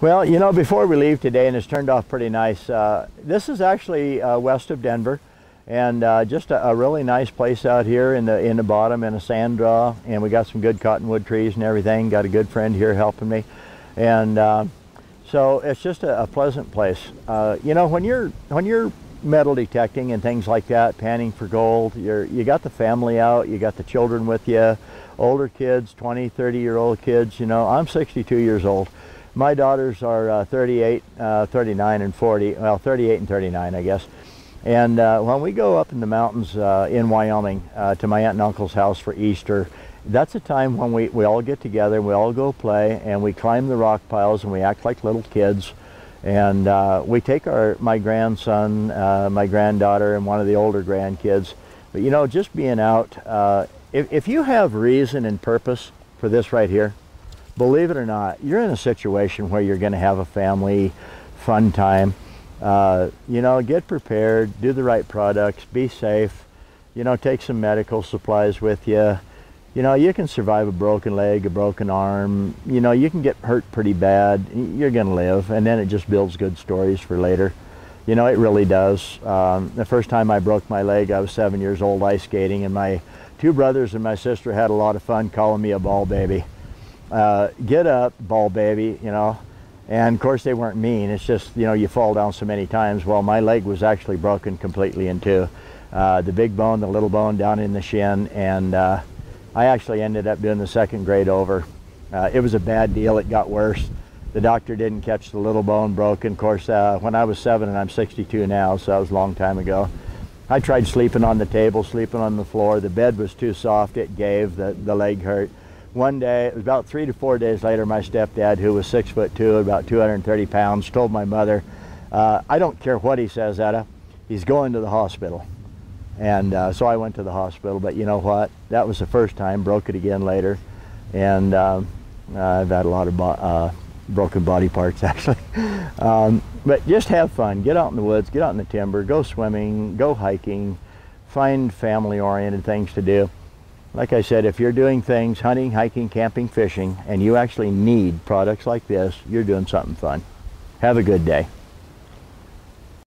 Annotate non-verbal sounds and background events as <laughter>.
Well, you know, before we leave today, and it's turned off pretty nice, uh, this is actually uh, west of Denver, and uh, just a, a, really nice place out here in the in the bottom in a sand draw, and we got some good cottonwood trees and everything. Got a good friend here helping me, and uh, so it's just a, a pleasant place. Uh, you know, when you're when you're metal detecting and things like that, panning for gold, you're you got the family out, you got the children with you, older kids, 20, 30 year old kids. You know, I'm 62 years old. My daughters are uh, 38, uh, 39, and 40. Well, 38 and 39, I guess. And uh, when we go up in the mountains uh, in Wyoming uh, to my aunt and uncle's house for Easter, that's a time when we, we all get together, and we all go play, and we climb the rock piles and we act like little kids. And uh, we take our my grandson, my granddaughter, and one of the older grandkids. But you know, just being out, if, if you have reason and purpose for this right here, believe it or not, you're in a situation where you're going to have a family fun time. Uh, you know, get prepared, do the right products, be safe, you know, take some medical supplies with you. You know, you can survive a broken leg, a broken arm. You know, you can get hurt pretty bad. You're going to live, and then it just builds good stories for later. You know, it really does. Um, the first time I broke my leg, I was seven years old ice skating, and my two brothers and my sister had a lot of fun calling me a ball baby uh, get up, ball baby, you know. And of course they weren't mean. It's just, you know, you fall down so many times. Well, my leg was actually broken completely in two. Uh, the big bone, the little bone down in the shin. And uh, I actually ended up doing the second grade over. Uh, it was a bad deal. It got worse. The doctor didn't catch the little bone broken. Of course, uh, when I was seven and I'm 62 now, so that was a long time ago. I tried sleeping on the table, sleeping on the floor. The bed was too soft. It gave. The, the leg hurt one day, about three to four days later, my stepdad, who was six foot two, about 230 pounds, told my mother, uh, I don't care what he says, Etta, he's going to the hospital. And uh, so I went to the hospital, but you know what? That was the first time, broke it again later. And um, I've had a lot of bo uh, broken body parts <laughs> actually. um, but just have fun, get out in the woods, get out in the timber, go swimming, go hiking, find family oriented things to do. Like I said, if you're doing things, hunting, hiking, camping, fishing, and you actually need products like this, you're doing something fun. Have a good day.